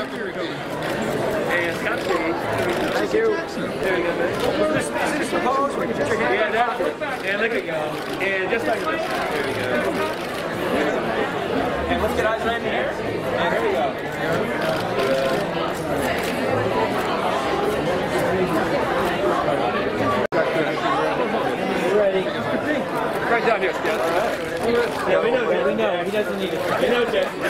And Scott Thank you. There you go. Is this the pose where you put your hand Yeah, that's it. And look at go. And just like this. There we go. And let's get eyes right in the air. And here we go. Right down here, Scott. Yeah, we know, we know. He doesn't need it. We know Jesse.